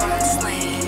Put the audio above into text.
Slay.